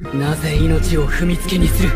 なぜ命を踏みつけにする？